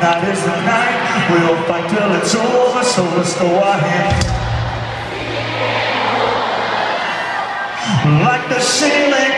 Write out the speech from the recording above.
the tonight is the night. We'll fight till it's over, so let's go ahead. Like the ceiling